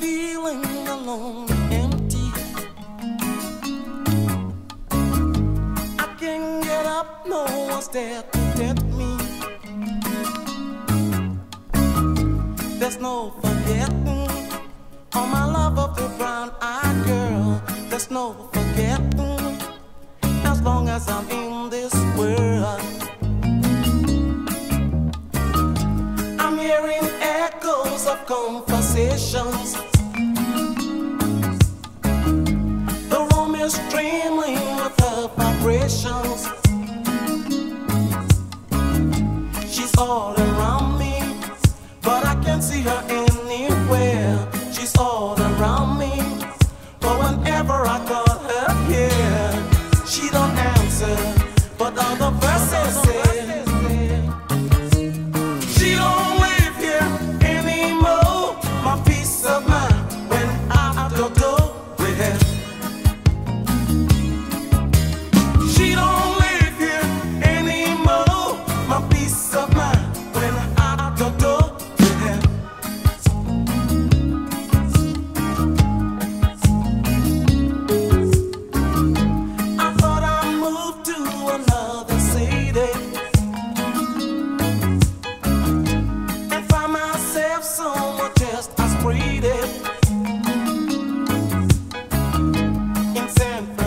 feeling alone and empty. I can't get up, no one's there to get me. There's no forgetting all my love of the brown-eyed girl. There's no forgetting as long as I'm in this world. I'm hearing hours of conversations. The room is trembling with her vibrations. She's all around me, but I can't see her.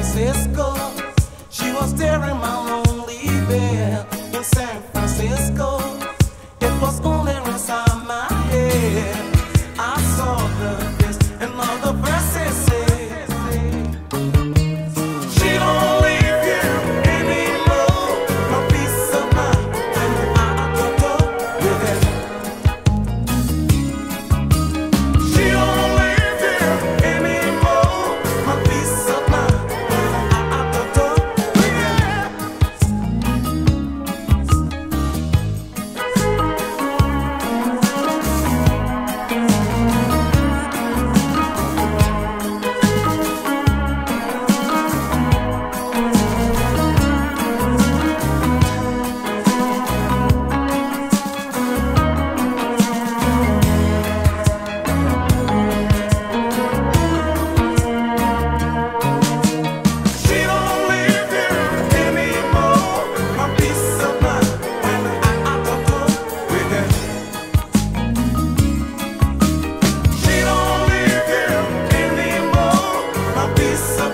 Francisco. She was there in my lonely bed in San Francisco. It was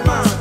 mano.